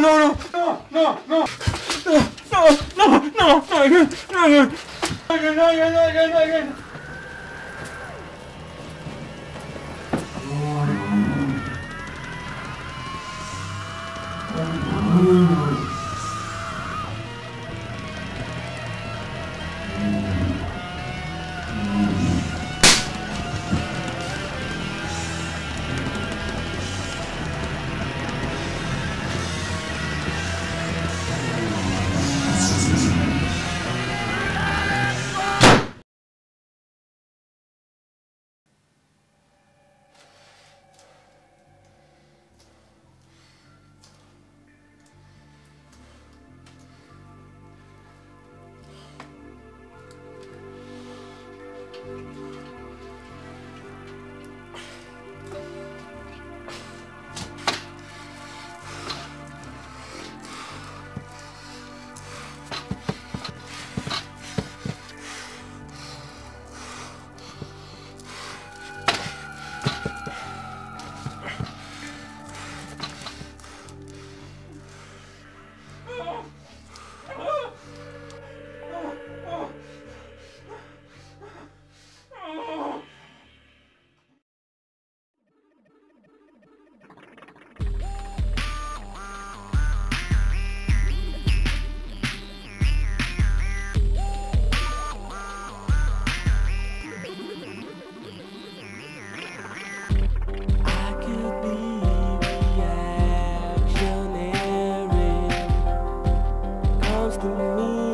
no, no, no, no, no, no, no, no, no, no, good, no, good, no, good, no, good, no, good, no, good. Oh. me.